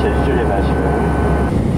제주쪽에 나시면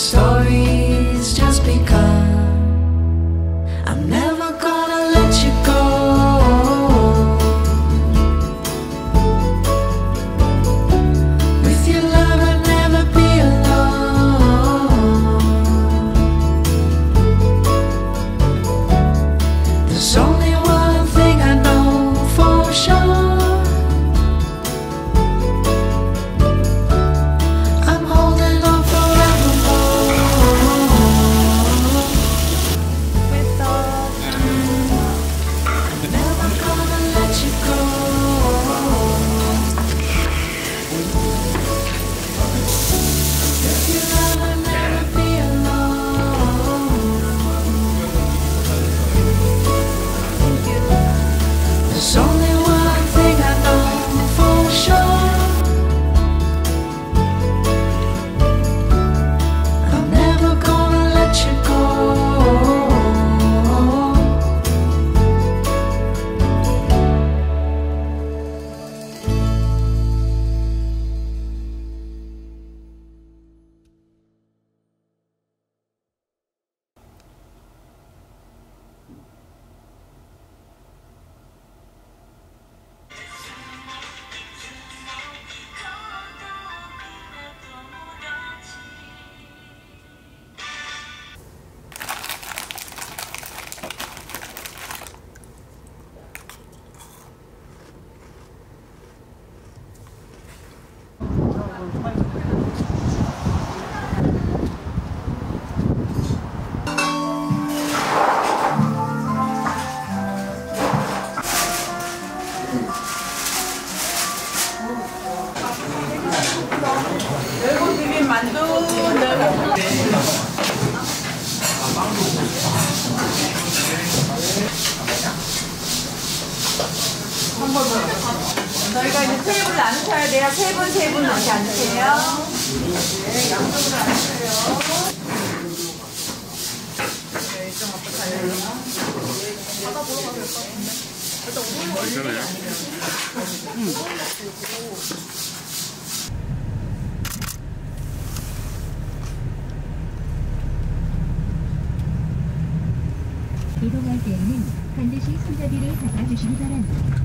story 열고 비빔 만두, 열고 저희가 이제 테이블 나누셔야 돼요. 세 분, 세 분 이렇게 앉으세요. 네, 양쪽으로 앉으세요. 괜찮아요? 이동할 때에는 반드시 손잡이를 잡아주시기 바랍니다.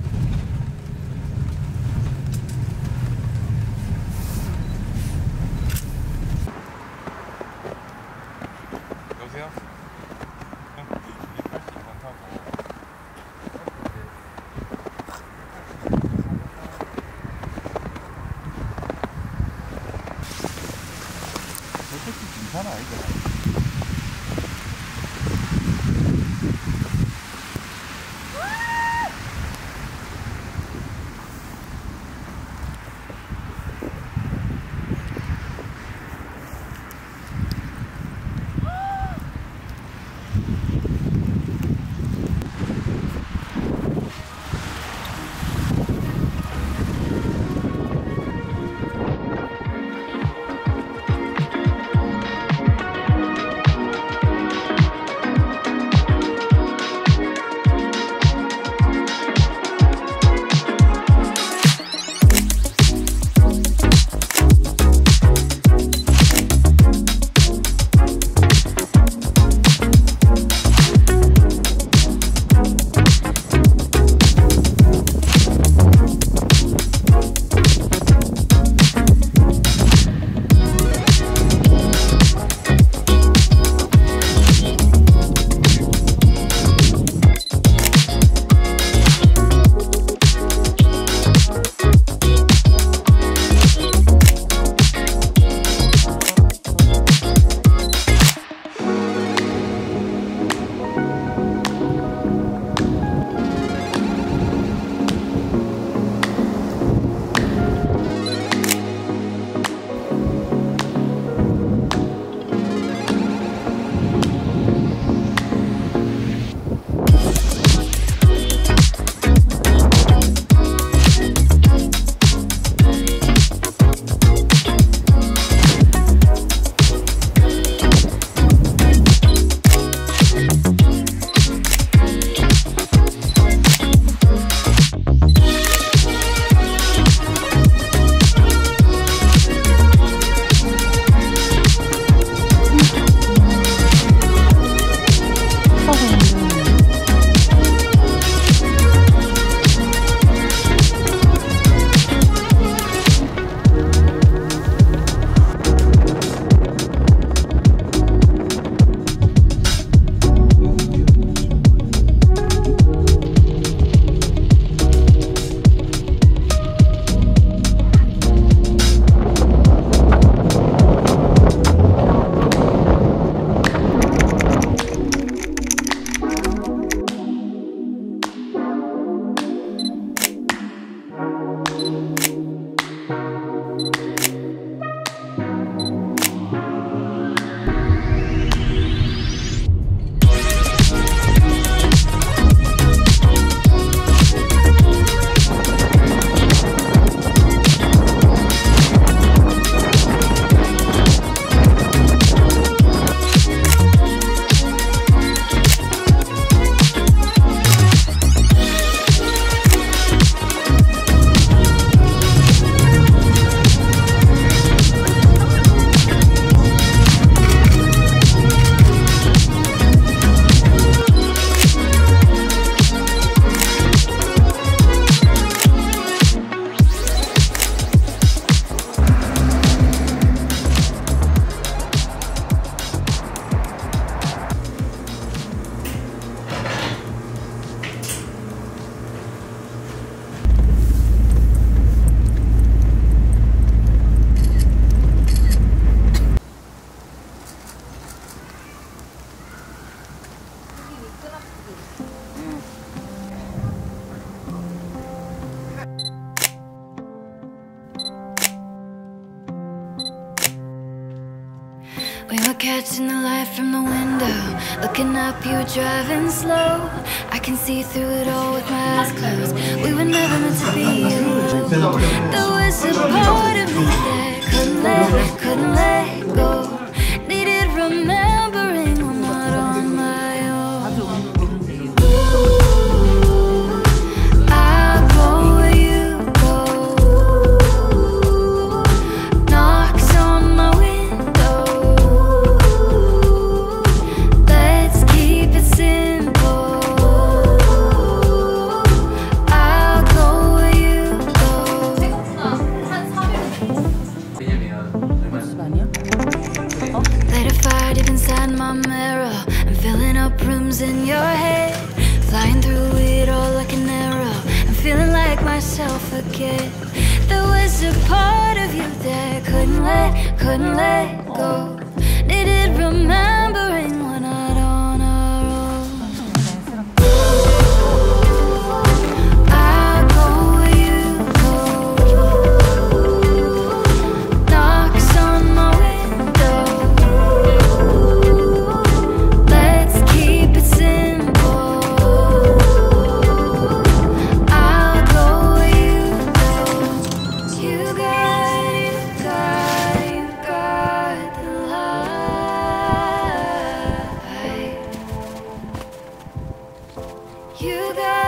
Catching the light from the window Looking up, you were driving slow. I can see through it all with my eyes closed. We were never meant to be alone. There was a part of me that couldn't let, couldn't let go. forget There was a part of you that couldn't let, couldn't let go. Needed remembering when I You got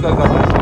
ざわざわ